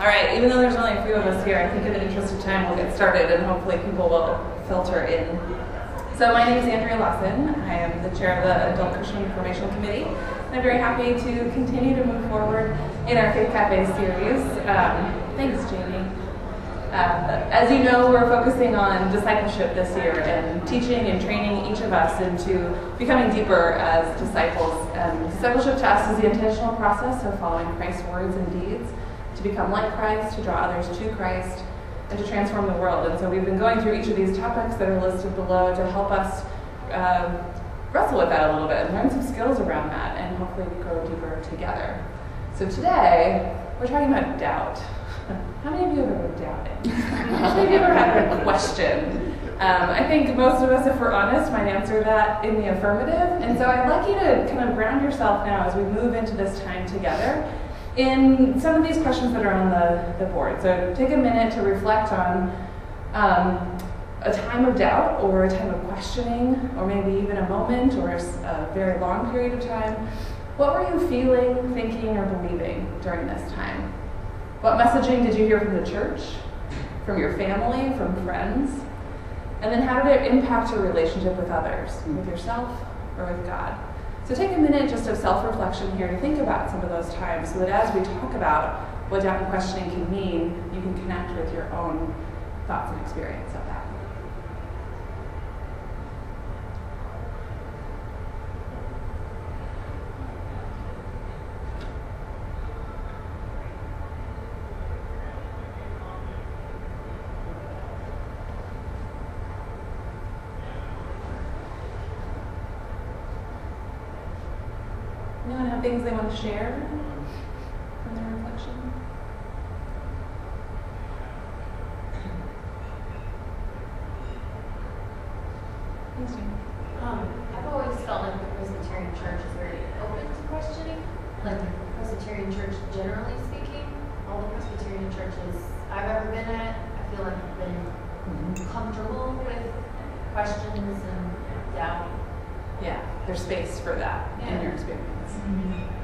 All right, even though there's only a few of us here, I think in the interest of time we'll get started and hopefully people will filter in. So my name is Andrea Lawson. I am the chair of the Adult Christian Information Committee. And I'm very happy to continue to move forward in our Faith Cafe series. Um, thanks, Jamie. Uh, as you know, we're focusing on discipleship this year and teaching and training each of us into becoming deeper as disciples. And discipleship to us is the intentional process of following Christ's words and deeds to become like Christ, to draw others to Christ, and to transform the world. And so we've been going through each of these topics that are listed below to help us um, wrestle with that a little bit and learn some skills around that and hopefully grow deeper together. So today, we're talking about doubt. How many of you have ever doubted? How many of you ever had a question? Um, I think most of us, if we're honest, might answer that in the affirmative. And so I'd like you to kind of ground yourself now as we move into this time together in some of these questions that are on the, the board. So take a minute to reflect on um, a time of doubt or a time of questioning, or maybe even a moment or a very long period of time. What were you feeling, thinking, or believing during this time? What messaging did you hear from the church, from your family, from friends? And then how did it impact your relationship with others, with yourself, or with God? So take a minute just of self-reflection here to think about some of those times so that as we talk about what doubt and questioning can mean, you can connect with your own thoughts and experience of that. things they want to share from their reflection? Thanks, um, I've always felt like the Presbyterian Church is very open to questioning. Like the Presbyterian Church, generally speaking, all the Presbyterian churches I've ever been at, I feel like I've been mm-hmm. comfortable with questions and doubt. Yeah, there's space for that yeah. in your experience. Mm-hmm.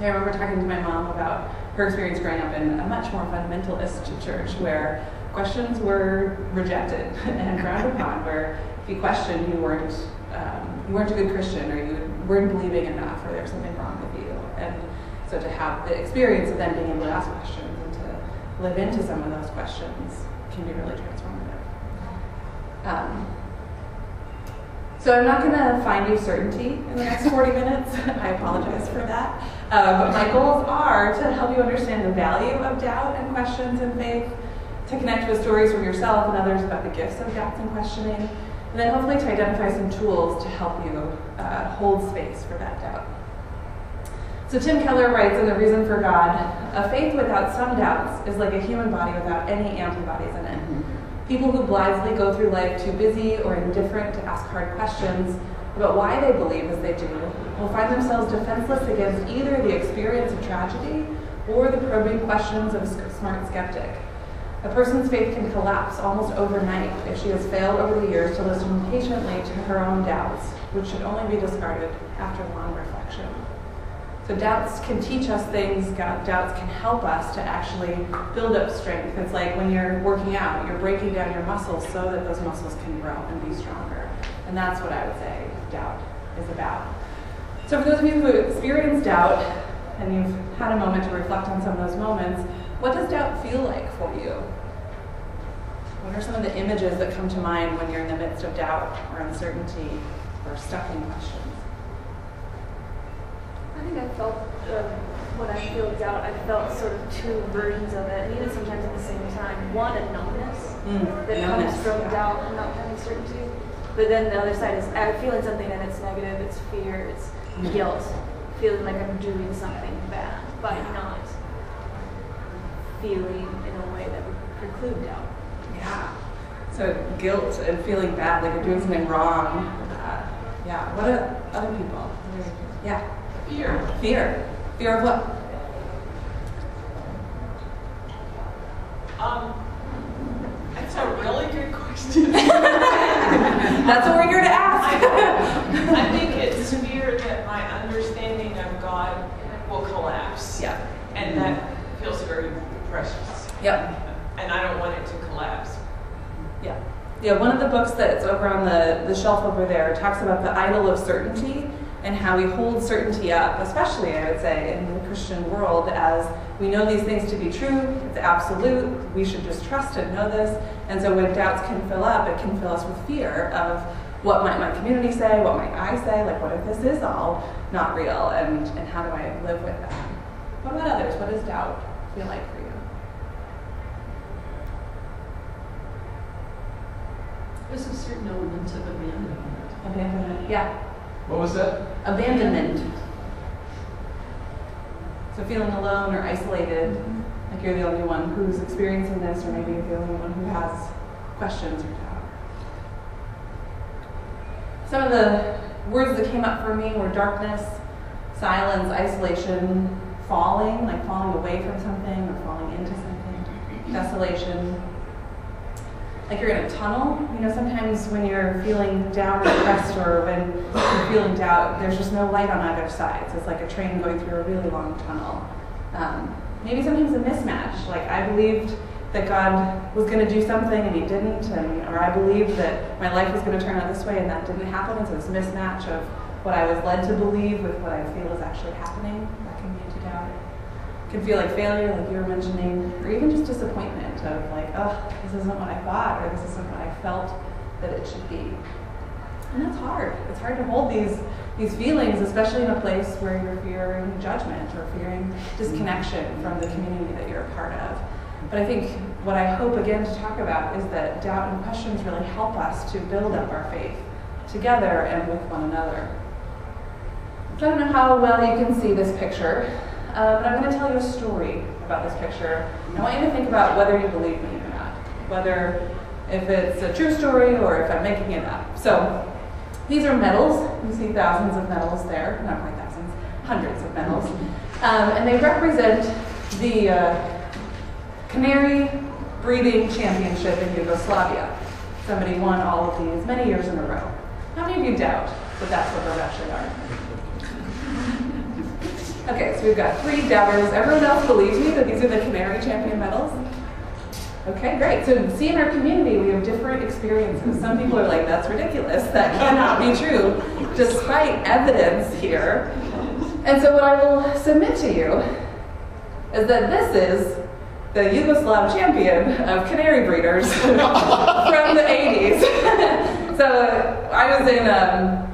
I remember talking to my mom about her experience growing up in a much more fundamentalist church where questions were rejected and frowned upon, where if you questioned, you weren't um, you weren't a good Christian or you weren't believing enough or there was something wrong with you. And so to have the experience of then being able to ask questions and to live into some of those questions can be really transformative. Um, so I'm not going to find you certainty in the next 40 minutes. I apologize for that. Uh, but my goals are to help you understand the value of doubt and questions and faith, to connect with stories from yourself and others about the gifts of doubts and questioning, and then hopefully to identify some tools to help you uh, hold space for that doubt. So Tim Keller writes in The Reason for God, a faith without some doubts is like a human body without any antibodies in it. People who blithely go through life too busy or indifferent to ask hard questions about why they believe as they do will find themselves defenseless against either the experience of tragedy or the probing questions of a smart skeptic. A person's faith can collapse almost overnight if she has failed over the years to listen patiently to her own doubts, which should only be discarded after long reflection. So doubts can teach us things, doubts can help us to actually build up strength. It's like when you're working out, you're breaking down your muscles so that those muscles can grow and be stronger. And that's what I would say doubt is about. So for those of you who experience doubt, and you've had a moment to reflect on some of those moments, what does doubt feel like for you? What are some of the images that come to mind when you're in the midst of doubt or uncertainty or stuck in questions? think I felt uh, when I feel doubt, I felt sort of two versions of it, and even sometimes at the same time. One, a numbness mm, that numbness, comes from yeah. doubt and not having certainty. But then the other side is I'm feeling something and it's negative, it's fear, it's mm. guilt, feeling like I'm doing something bad by not feeling in a way that would preclude doubt. Yeah. So guilt and feeling bad, like you're doing something wrong. Uh, yeah. What are other people? Yeah. Fear. Fear. Fear of what? Um, that's a really good question. that's what we're here to ask. I, I, think it's fear that my understanding of God will collapse. Yeah. And that feels very precious. Yep. And I don't want it to collapse. Yeah. Yeah, one of the books that's over on the, the shelf over there talks about the idol of certainty and how we hold certainty up, especially, I would say, in the Christian world, as we know these things to be true, it's absolute, we should just trust and know this. And so when doubts can fill up, it can fill us with fear of what might my community say, what might I say, like what if this is all not real, and, and how do I live with that? What about others? What does doubt feel like for you? There's a certain element of abandonment. Abandonment, yeah. What was that? Abandonment. So feeling alone or isolated, like you're the only one who's experiencing this, or maybe you're the only one who has questions or doubt. Some of the words that came up for me were darkness, silence, isolation, falling, like falling away from something or falling into something, desolation, like you're in a tunnel. You know, sometimes when you're feeling down or depressed or when you're feeling doubt, there's just no light on either side. So it's like a train going through a really long tunnel. Um, maybe sometimes a mismatch. Like I believed that God was going to do something and He didn't, and or I believed that my life was going to turn out this way and that didn't happen. And so this mismatch of what I was led to believe with what I feel is actually happening that can lead to doubt can feel like failure, like you were mentioning, or even just disappointment of like, oh, this isn't what I thought, or this isn't what I felt that it should be. And that's hard. It's hard to hold these these feelings, especially in a place where you're fearing judgment or fearing disconnection from the community that you're a part of. But I think what I hope again to talk about is that doubt and questions really help us to build up our faith together and with one another. So I don't know how well you can see this picture, uh, but I'm going to tell you a story about this picture. I want you to think about whether you believe me or not, whether if it's a true story or if I'm making it up. So these are medals. You see thousands of medals there, not quite thousands, hundreds of medals. Um, and they represent the uh, Canary Breeding Championship in Yugoslavia. Somebody won all of these many years in a row. How many of you doubt that that's what those actually are? Okay, so we've got three doubters. Everyone else believes me that these are the Canary Champion medals? Okay, great. So see in our community, we have different experiences. Some people are like, that's ridiculous. That cannot be true, despite evidence here. And so what I will submit to you is that this is the Yugoslav champion of canary breeders from the 80s. so I was in um,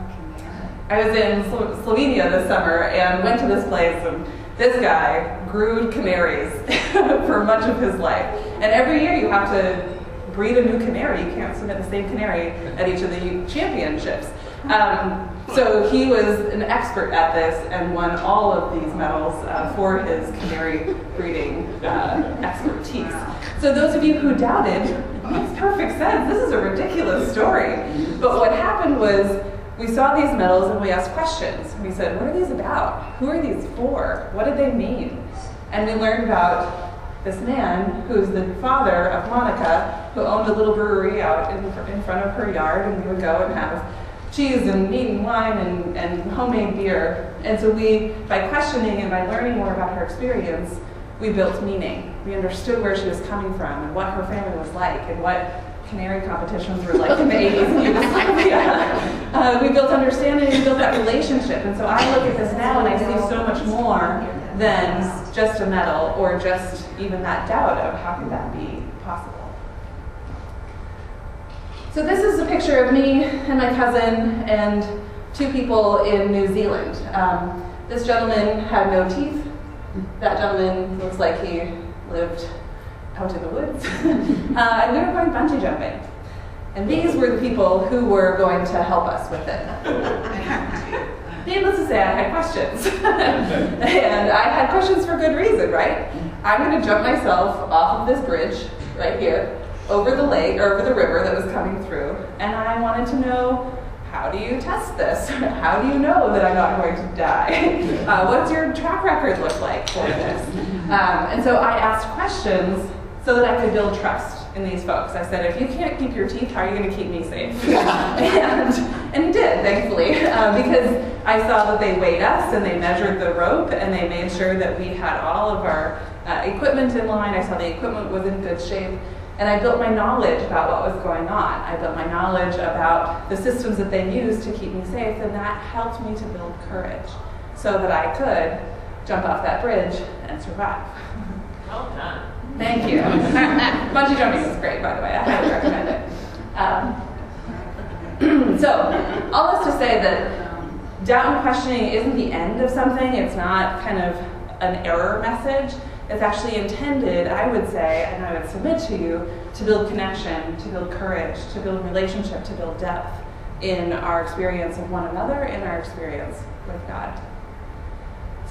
I was in Slovenia this summer and went to this place, and this guy grew canaries for much of his life. And every year you have to breed a new canary. You can't submit the same canary at each of the championships. Um, so he was an expert at this and won all of these medals uh, for his canary breeding uh, expertise. So those of you who doubted, makes perfect sense. This is a ridiculous story. But what happened was we saw these medals and we asked questions. We said, what are these about? Who are these for? What did they mean? And we learned about this man who's the father of Monica, who owned a little brewery out in, in front of her yard, and we would go and have cheese and meat and wine and, and homemade beer. And so we, by questioning and by learning more about her experience, we built meaning. We understood where she was coming from and what her family was like and what canary competitions were like in the 80s in Yugoslavia. Uh, we built understanding, we built that relationship. And so I look at this now and I see so much more than just a medal or just even that doubt of how could that be possible. So this is a picture of me and my cousin and two people in New Zealand. Um, this gentleman had no teeth. That gentleman looks like he lived out in the woods. uh, and we were going bungee jumping. And these were the people who were going to help us with it. Needless to say, I had questions. and I had questions for good reason, right? I'm going to jump myself off of this bridge right here over the lake or over the river that was coming through. And I wanted to know how do you test this? How do you know that I'm not going to die? Uh, what's your track record look like for this? Um, and so I asked questions so that I could build trust in these folks. I said, if you can't keep your teeth, how are you going to keep me safe? and, and he did, thankfully, uh, because I saw that they weighed us and they measured the rope and they made sure that we had all of our uh, equipment in line. I saw the equipment was in good shape. And I built my knowledge about what was going on. I built my knowledge about the systems that they used to keep me safe, and that helped me to build courage so that I could jump off that bridge and survive. Well done. Thank you. Jumping is great, by the way. I highly recommend it. Um, so, all this to say that doubt and questioning isn't the end of something. It's not kind of an error message. It's actually intended, I would say, and I would submit to you, to build connection, to build courage, to build relationship, to build depth in our experience of one another, in our experience with God.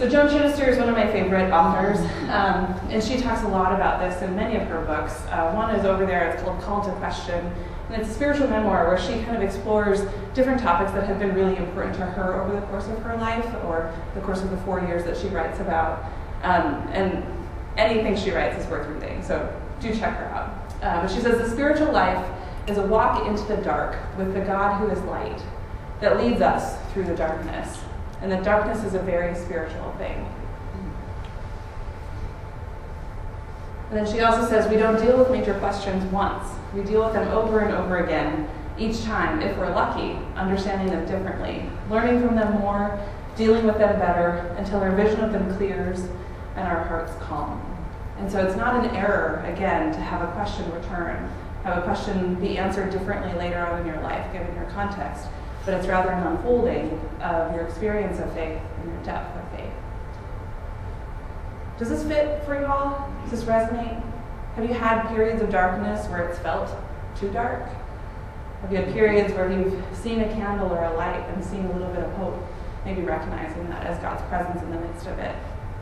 So Joan Chittister is one of my favorite authors, um, and she talks a lot about this in many of her books. Uh, one is over there, it's called Call to Question, and it's a spiritual memoir where she kind of explores different topics that have been really important to her over the course of her life or the course of the four years that she writes about. Um, and anything she writes is worth reading, so do check her out. But she says the spiritual life is a walk into the dark with the God who is light that leads us through the darkness. And that darkness is a very spiritual thing. And then she also says we don't deal with major questions once. We deal with them over and over again, each time, if we're lucky, understanding them differently, learning from them more, dealing with them better, until our vision of them clears and our hearts calm. And so it's not an error, again, to have a question return, have a question be answered differently later on in your life, given your context, but it's rather an unfolding of your experience of faith and your depth of faith. Does this fit for you all? Does this resonate? Have you had periods of darkness where it's felt too dark? Have you had periods where you've seen a candle or a light and seen a little bit of hope, maybe recognizing that as God's presence in the midst of it?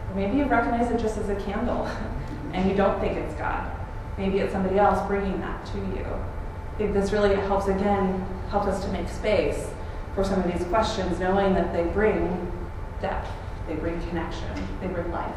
Or maybe you recognize it just as a candle and you don't think it's God. Maybe it's somebody else bringing that to you. I think this really helps, again, helps us to make space for some of these questions, knowing that they bring depth, they bring connection, they bring life.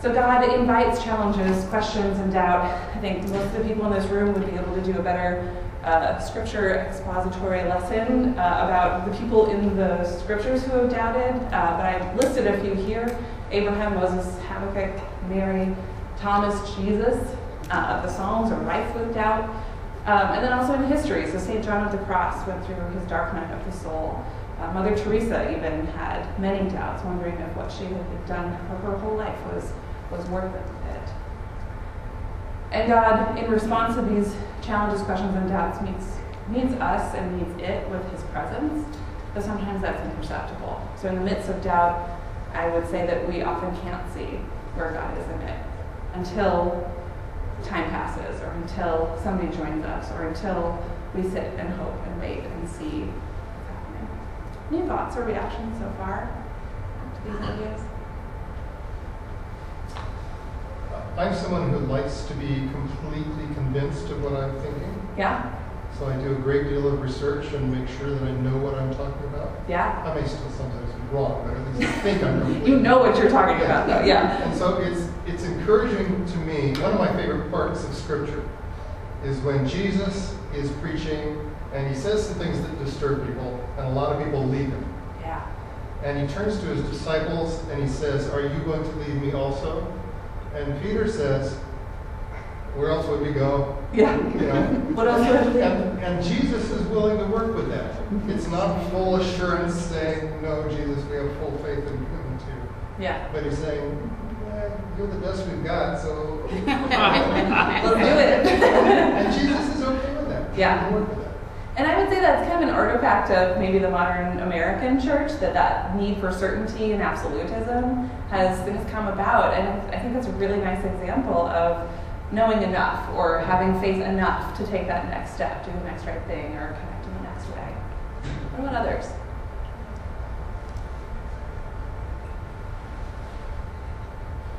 So God invites challenges, questions, and doubt. I think most of the people in this room would be able to do a better uh, scripture expository lesson uh, about the people in the scriptures who have doubted. Uh, but I've listed a few here Abraham, Moses, Habakkuk, Mary, Thomas, Jesus. Uh, the Psalms are rife with doubt. Um, and then also in history, so St. John of the Cross went through his dark night of the soul. Uh, Mother Teresa even had many doubts, wondering if what she had done for her whole life was was worth it. And God, in response to these challenges, questions, and doubts, meets, meets us and meets it with his presence, but sometimes that's imperceptible. So in the midst of doubt, I would say that we often can't see where God is in it until time passes or until somebody joins us or until we sit and hope and wait and see what's happening. Any thoughts or reactions so far to these ideas? I'm someone who likes to be completely convinced of what I'm thinking. Yeah? So I do a great deal of research and make sure that I know what I'm talking about. Yeah? I may still sometimes be wrong, but at least I think I'm completely. You know what you're talking about, though, yeah. And so it's it's encouraging to me. One of my favorite parts of Scripture is when Jesus is preaching and he says some things that disturb people, and a lot of people leave him. Yeah. And he turns to his disciples and he says, "Are you going to leave me also?" And Peter says, Where else would we go? Yeah. You know? what else would we and, and Jesus is willing to work with that. It's not full assurance saying, No, Jesus, we have full faith in you. Yeah. But he's saying, You're the best we've got, so. Let's do it. and Jesus is okay with that. Yeah. With that. And I would say that's kind of an artifact of maybe the modern American church that that need for certainty and absolutism has, has come about. And I think that's a really nice example of knowing enough or having faith enough to take that next step, do the next right thing, or connect in the next way. What about others?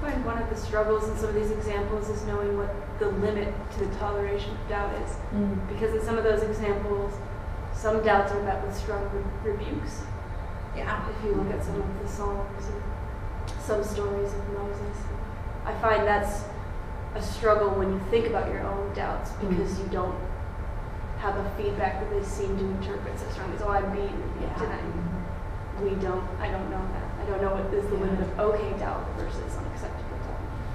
Find one of the struggles in some of these examples is knowing what the limit to the toleration of doubt is. Mm. Because in some of those examples, some doubts are met with strong re- rebukes. Yeah. If you look at some of the Psalms and some stories of Moses, I find that's a struggle when you think about your own doubts Mm-hmm. because you don't have a feedback that they seem to interpret so strongly. So I'm being Yeah. and I, we don't, I don't know that. I don't know what is the limit of okay doubt versus unacceptable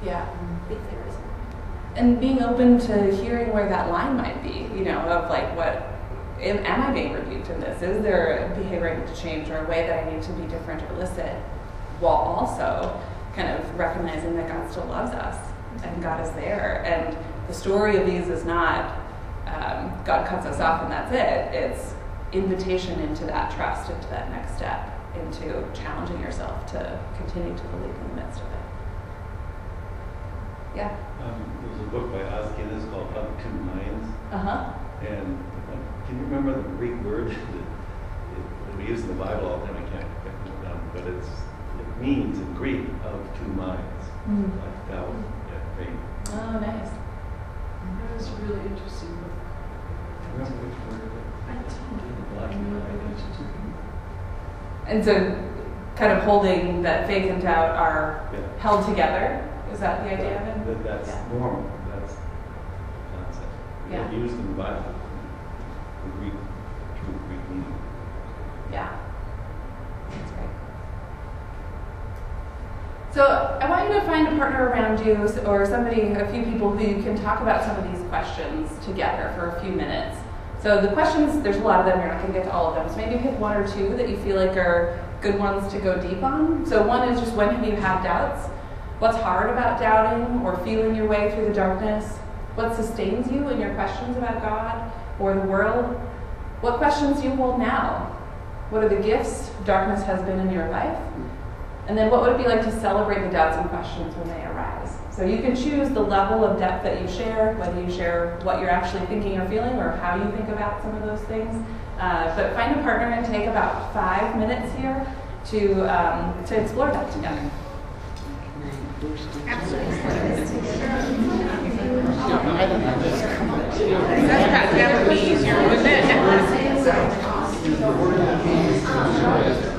Yeah. if there is. And being open to hearing where that line might be, you know, of like what am, am I being rebuked in this? Is there a behavior I need to change or a way that I need to be different or illicit? While also kind of recognizing that God still loves us and God is there. And the story of these is not um, God cuts us off and that's it. It's invitation into that trust, into that next step, into challenging yourself to continue to believe in the midst of it. Yeah. Um, there's a book by Os Guinness called Of Two Minds, Uh huh. and uh, can you remember the Greek word that, that we use in the Bible all the time? I can't get it down, but it's it means in Greek of two minds, Mm. like doubt and faith. Oh, nice. That was really interesting book. Remember which word it I told you the black and white And so, kind of holding that faith and doubt are Yeah. held together. Is that the idea of That, it? that's Yeah. normal. That's the concept. Yeah. Used in the Bible. The Greek, true Greek meaning. Yeah. That's great. So I want you to find a partner around you or somebody, a few people who you can talk about some of these questions together for a few minutes. So the questions, there's a lot of them, you're not going to get to all of them. So maybe pick one or two that you feel like are good ones to go deep on. So one is just when have you had doubts? What's hard about doubting or feeling your way through the darkness? What sustains you in your questions about God or the world? What questions you hold now? What are the gifts darkness has been in your life? And then what would it be like to celebrate the doubts and questions when they arise? So you can choose the level of depth that you share, whether you share what you're actually thinking or feeling or how you think about some of those things. Uh, but find a partner and take about five minutes here to, um, to explore that together. That that would be easier, wouldn't it?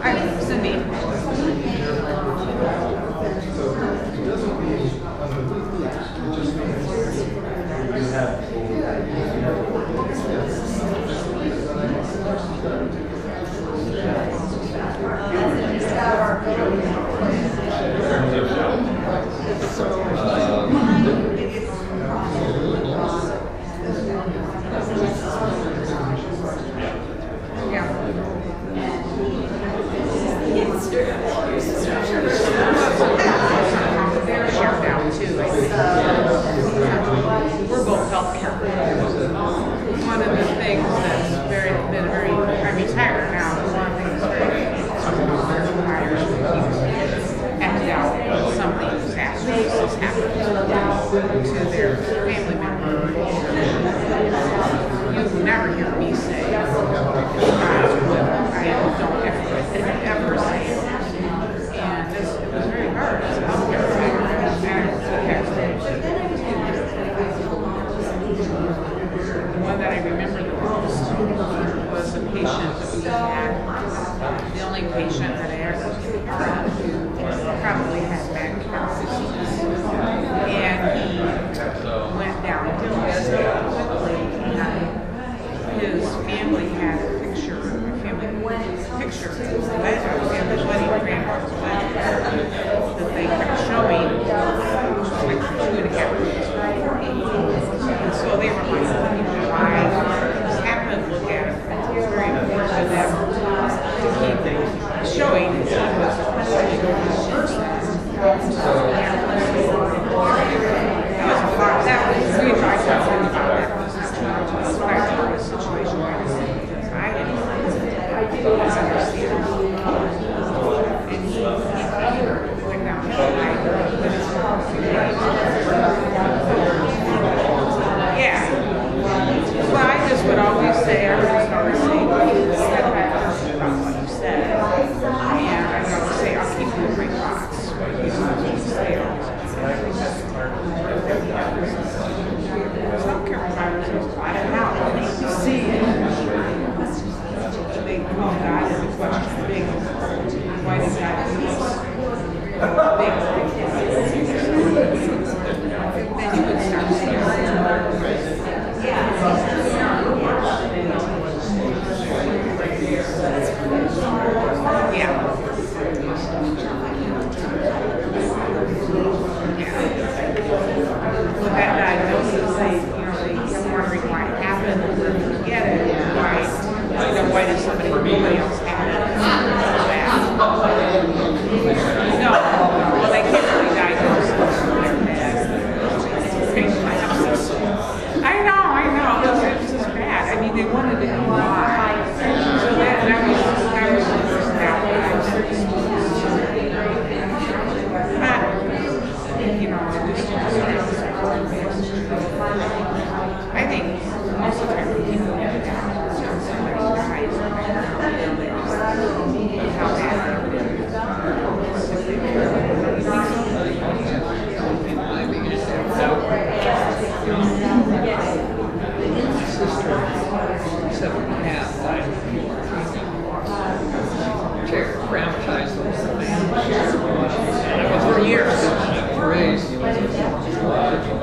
是因为什么？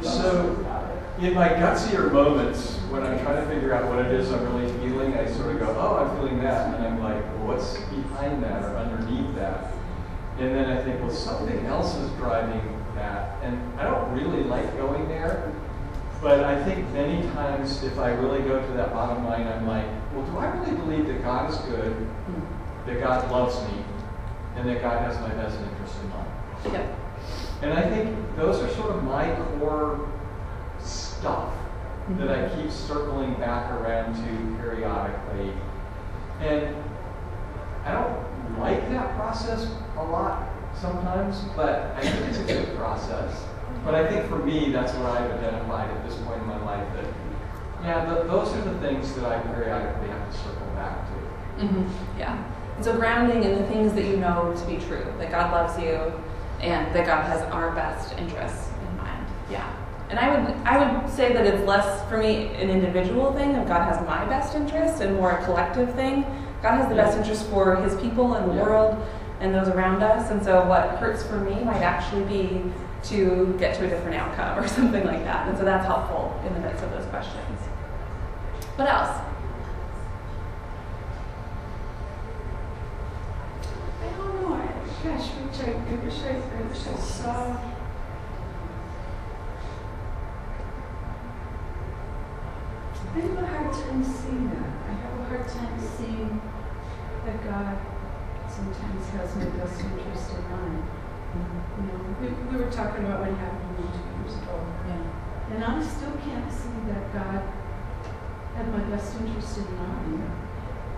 So, in my gutsier moments, when I'm trying to figure out what it is I'm really feeling, I sort of go, oh, I'm feeling that. And I'm like, well, what's behind that or underneath that? And then I think, well, something else is driving that. And I don't really like going there. But I think many times if I really go to that bottom line, I'm like, well, do I really believe that God is good, hmm. that God loves me, and that God has my best interest in mind? Yep. And I think those are sort of my core stuff that I keep circling back around to periodically. And I don't like that process a lot sometimes, but I think it's a good process. But I think for me, that's what I've identified at this point in my life that, yeah, th- those are the things that I periodically have to circle back to. hmm Yeah. So grounding in the things that you know to be true, that God loves you and that God has our best interests in mind. Yeah. And I would I would say that it's less for me an individual thing of God has my best interest and more a collective thing. God has the best interest for his people and the Yeah. world and those around us. And so what hurts for me might actually be to get to a different outcome or something like that. And so that's helpful in the midst of those questions. What else? I don't know, I, gosh, Rich, I, wish I, I wish I saw. I have a hard time seeing that. I have a hard time seeing that God sometimes has my best interest in mind. You know, we, we were talking about what happened two years ago. Yeah. And I still can't see that God had my best interest in mind.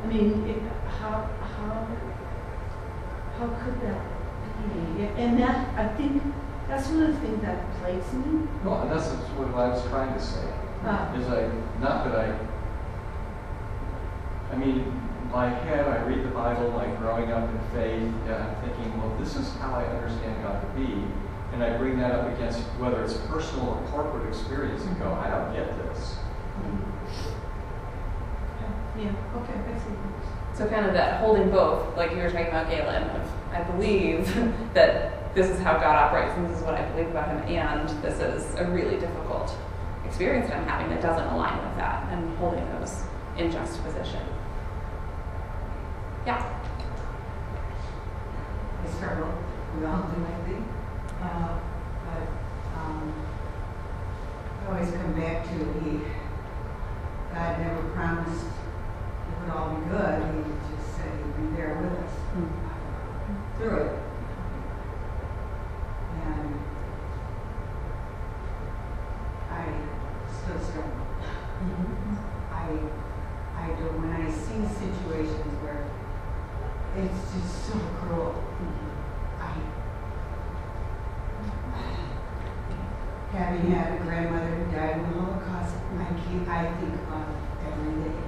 I mean, it, how, how, how could that be? And that, I think, that's one of the things that plagues me. Well, and that's what I was trying to say. Uh, is I, not that I, I mean, my head, I read the Bible, like growing up in faith, and I'm thinking, well, this is how I understand God to be. And I bring that up against whether it's personal or corporate experience and go, I don't get this. yeah, okay, I see. So kind of that holding both, like you were talking about Galen, of I believe that this is how God operates and this is what I believe about him and this is a really difficult experience that I'm having that doesn't align with that and holding those in juxtaposition. Yeah. I struggle with all I think. Uh, but um, I always come back to he, God never promised would all be good. He just said he'd be there with us hmm. through it. And I still struggle. I, I do, when I see situations where it's just so cruel. I, having had a grandmother who died in the Holocaust, I keep, I think about it every day.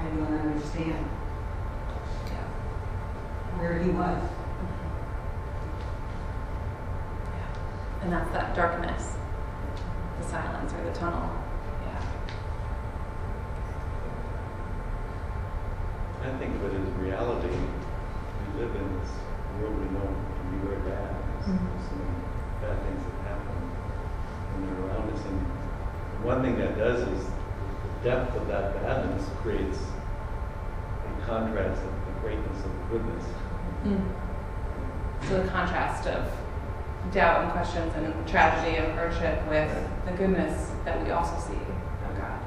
I don't understand where he was. And that's that darkness, the silence or the tunnel. Yeah. I think of it as reality. We live in this world we know can be very bad. There's Mhm. so many bad things that happen when they're around us. And one thing that does is the depth of that badness creates a contrast of the greatness of the goodness. Mm. So the contrast of doubt and questions and tragedy and hardship with the goodness that we also see of God.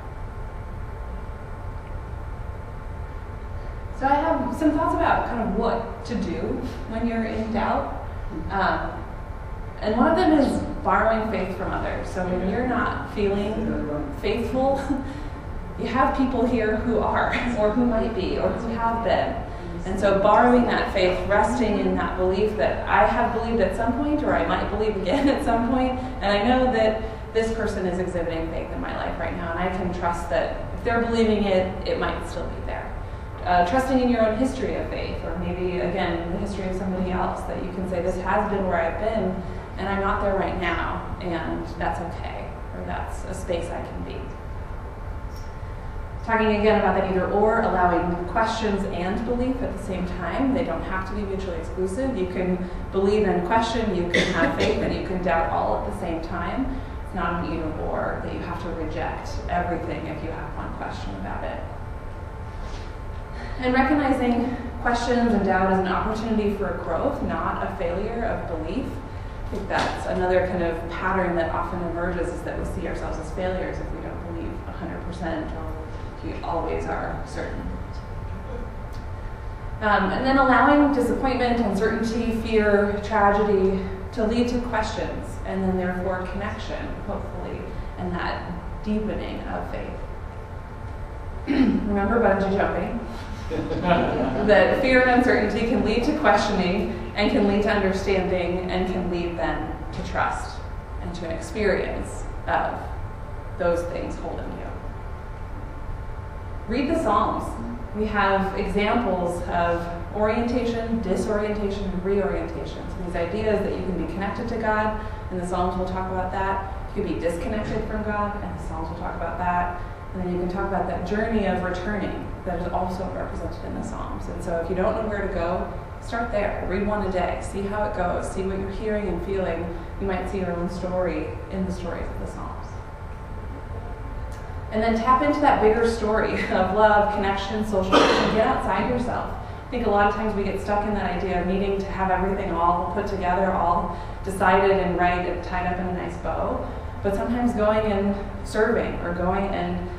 So I have some thoughts about kind of what to do when you're in doubt. Um, and one of them is borrowing faith from others. So when you're not feeling faithful, you have people here who are, or who might be, or who have been. And so borrowing that faith, resting in that belief that I have believed at some point, or I might believe again at some point, and I know that this person is exhibiting faith in my life right now, and I can trust that if they're believing it, it might still be there. Uh, trusting in your own history of faith, or maybe again the history of somebody else, that you can say, This has been where I've been, and I'm not there right now, and that's okay, or that's a space I can be. Talking again about that either or, allowing questions and belief at the same time. They don't have to be mutually exclusive. You can believe and question, you can have faith, and you can doubt all at the same time. It's not an either or that you have to reject everything if you have one question about it. And recognizing questions and doubt as an opportunity for growth, not a failure of belief. I think that's another kind of pattern that often emerges is that we see ourselves as failures if we don't believe 100% or we always are certain. Um, and then allowing disappointment, uncertainty, fear, tragedy to lead to questions and then therefore connection, hopefully, and that deepening of faith. Remember bungee jumping? That fear and uncertainty can lead to questioning and can lead to understanding and can lead then to trust and to an experience of those things holding you. Read the Psalms. We have examples of orientation, disorientation, and reorientation. So these ideas that you can be connected to God, and the Psalms will talk about that. You can be disconnected from God, and the Psalms will talk about that. And then you can talk about that journey of returning that is also represented in the Psalms. And so if you don't know where to go, start there. Read one a day. See how it goes. See what you're hearing and feeling. You might see your own story in the stories of the Psalms. And then tap into that bigger story of love, connection, social. Get outside yourself. I think a lot of times we get stuck in that idea of needing to have everything all put together, all decided and right and tied up in a nice bow. But sometimes going and serving or going and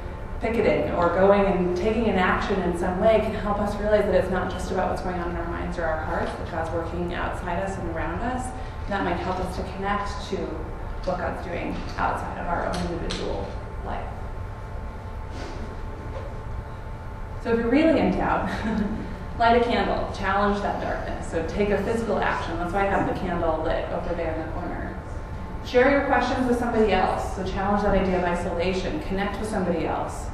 picketing or going and taking an action in some way can help us realize that it's not just about what's going on in our minds or our hearts, that God's working outside us and around us. That might help us to connect to what God's doing outside of our own individual life. So if you're really in doubt, light a candle, challenge that darkness. So take a physical action. That's why I have the candle lit over there in the corner. Share your questions with somebody else. So challenge that idea of isolation. Connect with somebody else.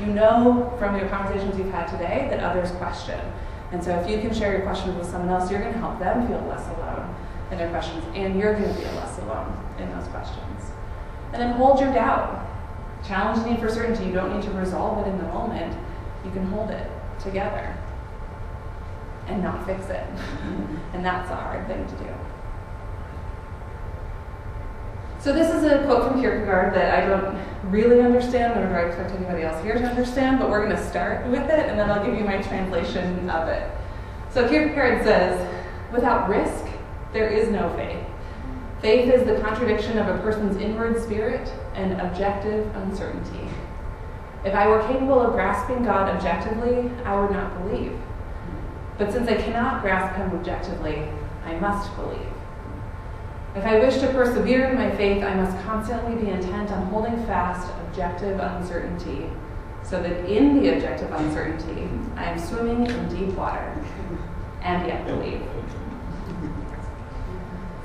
You know from your conversations you've had today that others question. And so if you can share your questions with someone else, you're going to help them feel less alone in their questions, and you're going to feel less alone in those questions. And then hold your doubt. Challenge the need for certainty. You don't need to resolve it in the moment. You can hold it together. and not fix it. and that's a hard thing to do. So this is a quote from Kierkegaard that I don't really understand, nor do I expect anybody else here to understand, but we're going to start with it, and then I'll give you my translation of it. So Kierkegaard says, without risk, there is no faith. Faith is the contradiction of a person's inward spirit and objective uncertainty. If I were capable of grasping God objectively, I would not believe. But since I cannot grasp Him objectively, I must believe. If I wish to persevere in my faith, I must constantly be intent on holding fast objective uncertainty, so that in the objective uncertainty, I am swimming in deep water and yet believe.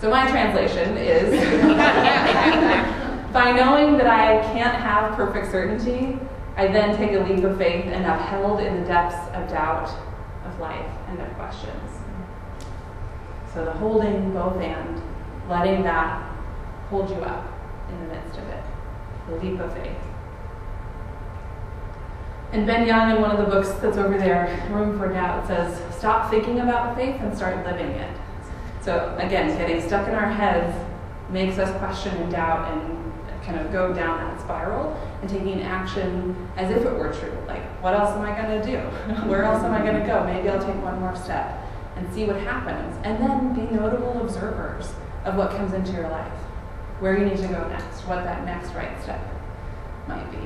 So my translation is by knowing that I can't have perfect certainty, I then take a leap of faith and upheld in the depths of doubt, of life, and of questions. So the holding both and letting that hold you up in the midst of it. The leap of faith. And Ben Young, in one of the books that's over there, Room for Doubt, says, Stop thinking about faith and start living it. So, again, getting stuck in our heads makes us question and doubt and kind of go down that spiral and taking action as if it were true. Like, what else am I going to do? Where else am I going to go? Maybe I'll take one more step and see what happens. And then be notable observers of what comes into your life, where you need to go next, what that next right step might be.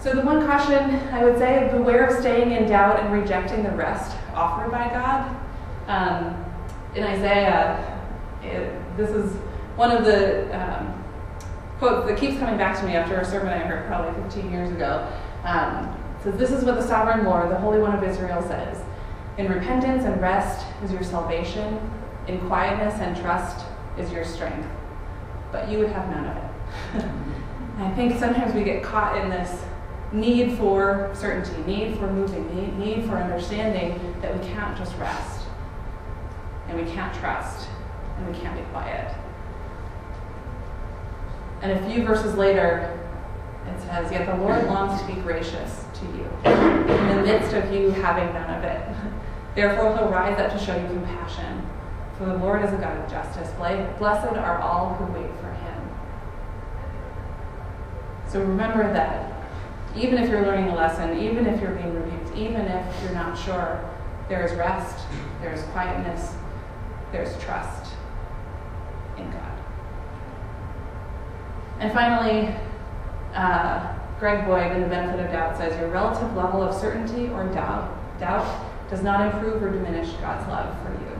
So, the one caution I would say beware of staying in doubt and rejecting the rest offered by God. Um, in Isaiah, it, this is one of the um, quotes that keeps coming back to me after a sermon I heard probably 15 years ago. Um, says, This is what the sovereign Lord, the Holy One of Israel, says In repentance and rest is your salvation, in quietness and trust is your strength, but you would have none of it. I think sometimes we get caught in this need for certainty, need for moving, need, for understanding that we can't just rest, and we can't trust, and we can't be quiet. And a few verses later, it says, Yet the Lord longs to be gracious to you, in the midst of you having none of it. Therefore, he'll rise up to show you compassion for the Lord is a God of justice. Blessed are all who wait for him. So remember that even if you're learning a lesson, even if you're being rebuked, even if you're not sure, there is rest, there is quietness, there's trust in God. And finally, uh, Greg Boyd, in The Benefit of Doubt, says your relative level of certainty or doubt, doubt does not improve or diminish God's love for you.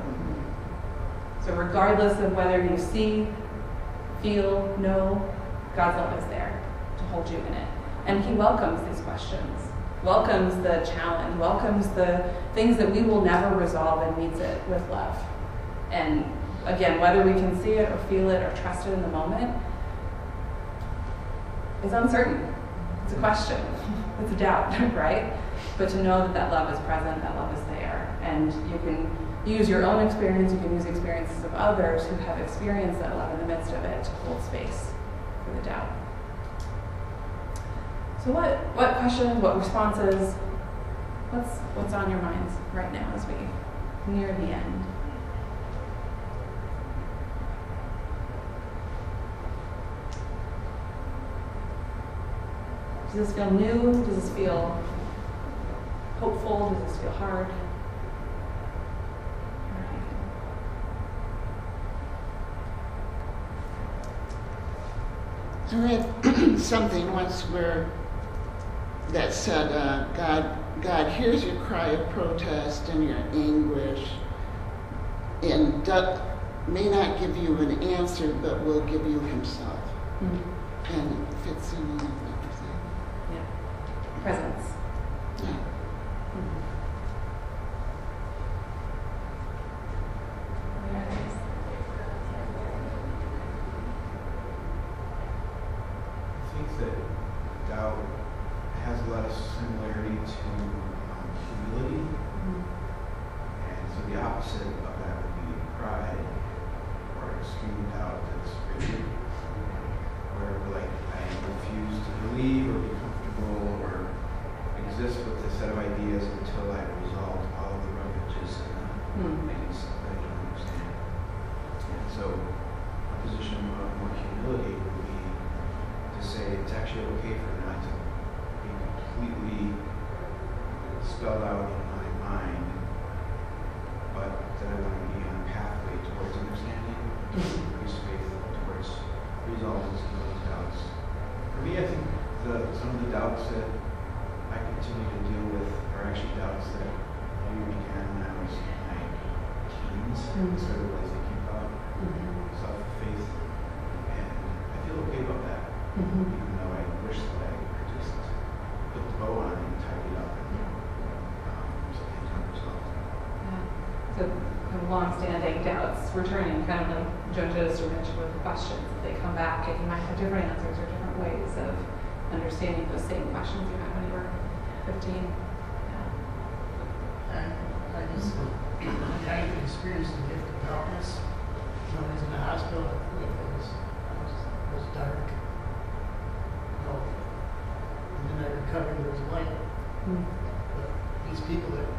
So, regardless of whether you see, feel, know, God's love is there to hold you in it. And He welcomes these questions, welcomes the challenge, welcomes the things that we will never resolve and meets it with love. And again, whether we can see it or feel it or trust it in the moment is uncertain. It's a question, it's a doubt, right? But to know that that love is present, that love is there, and you can use your own experience, you can use experiences of others who have experienced that love in the midst of it to hold space for the doubt. So what, what questions, what responses, what's, what's on your minds right now as we near the end? Does this feel new? Does this feel hopeful? Does this feel hard? I read something once where that said, uh, God, God hears your cry of protest and your anguish, and may not give you an answer, but will give you Himself. Mm-hmm. And it fits in with everything. Yeah. Presence. Yeah. exist with a set of ideas until I resolve humility would be to say it's actually okay for it not to be completely spelled out in my mind, but that I want to be on a pathway towards understanding, increase faith towards resolving some of those doubts. For me, I think the, some of the doubts that I continue to deal with are actually doubts that maybe began when I was in my teens, Mhm. sort of like thinking about self-faith, and I feel okay about that, Mhm. even though I wish that I could just put the bow on it and tidy it up and um, so things aren't resolved. Yeah. So kind of doubts returning, kind of like Joan just mentioned with the questions. They come back and you might have different answers or different ways of understanding those same questions you had when you were 15. Yeah. And I just, experienced the gift of darkness. When I was in the hospital, it was, it was, it was dark. No. And then I recovered, there was light. Mm. But these people that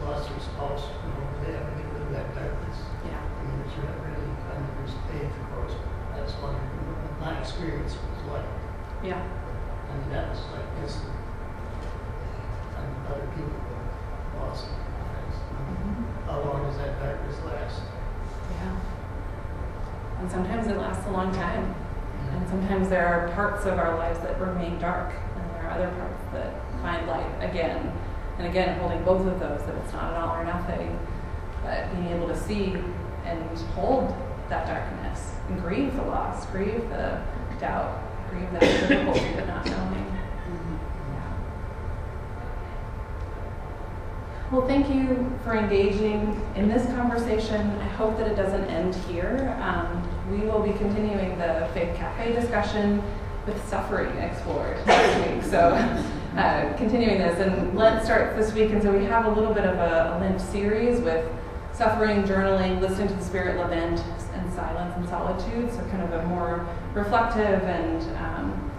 lost their spouse, you know, they have to get rid of that darkness. Yeah. I mean, it's really, really, I mean, there's faith, of course. I just my experience was like, Yeah. Mean, that was like this. Mean, other people that lost. Mhm. How long does that darkness last? Yeah. And sometimes it lasts a long time. And sometimes there are parts of our lives that remain dark, and there are other parts that find light again and again, holding both of those, that it's not an all or nothing, but being able to see and hold that darkness and grieve the loss, grieve the doubt, grieve that difficulty of not knowing. Well, thank you for engaging in this conversation. I hope that it doesn't end here. Um, we will be continuing the Faith Cafe discussion with suffering explored next week. So, uh, continuing this, and Lent starts this week, and so we have a little bit of a, a Lent series with suffering, journaling, listening to the Spirit lament, silence and solitude. So, kind of a more reflective and um,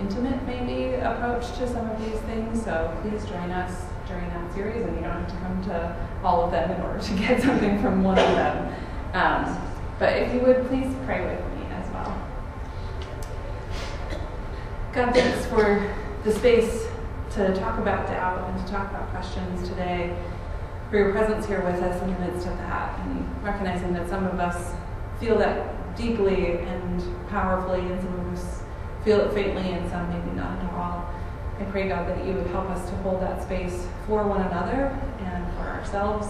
intimate maybe approach to some of these things. So please join us during that series, and you don't have to come to all of them in order to get something from one of them. Um, but if you would please pray with me as well. God, thanks for the space to talk about doubt and to talk about questions today. For your presence here with us in the midst of that, and recognizing that some of us feel that deeply and powerfully, and some of us feel it faintly and some maybe not at all. I pray, God, that you would help us to hold that space for one another and for ourselves.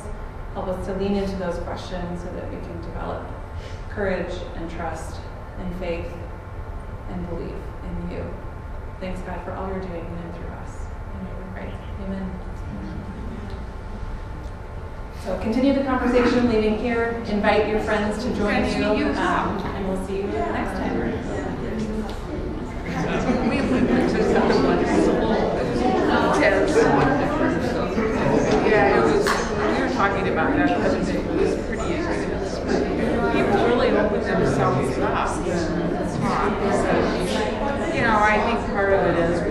Help us to lean into those questions so that we can develop courage and trust and faith and belief in you. Thanks, God, for all you're doing in and through us. And we pray. Amen. So continue the conversation leaving here. Invite your friends to join you, um, and we'll see you next time. Yeah, it was, we were talking about that. It was pretty. People really opened themselves up you know, I think part of it is